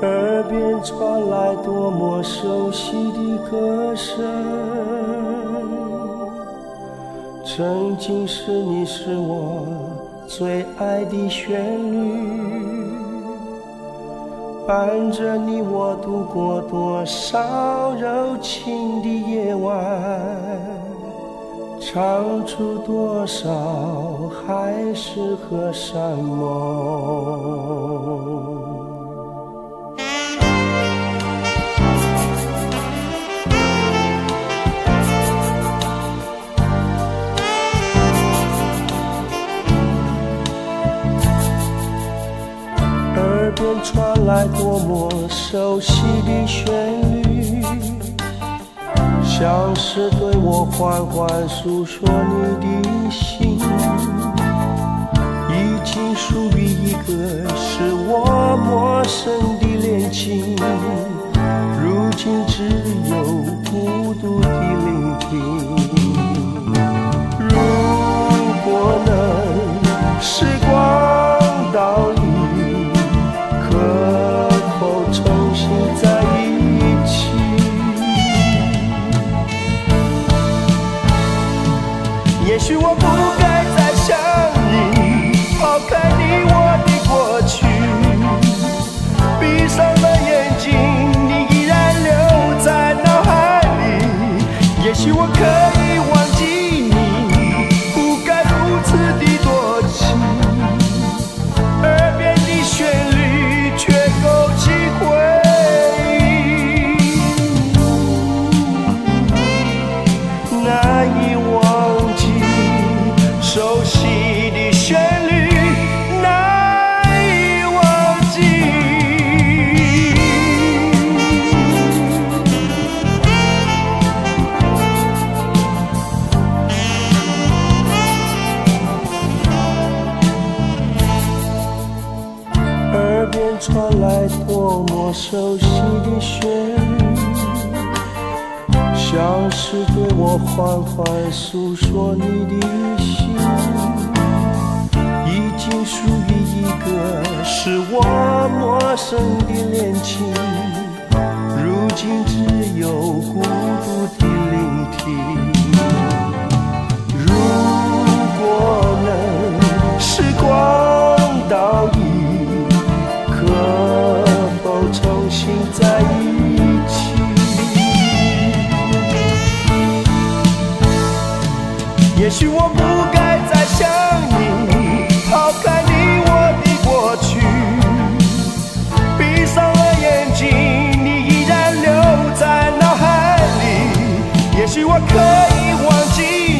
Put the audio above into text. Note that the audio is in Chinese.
耳边传来多么熟悉的歌声，曾经是你是我最爱的旋律，伴着你我度过多少柔情的夜晚。唱出多少海誓和山盟？耳边传来多么熟悉的旋律。像是对我缓缓诉说你的心，已经属于一个是我陌生希望可以传来多么熟悉的旋律。像是对我缓缓诉说你的心，已经属于一个使我陌生的恋情，如今只也许我不该再想你，抛开你我的过去，闭上了眼睛，你依然留在脑海里。也许我可以忘记。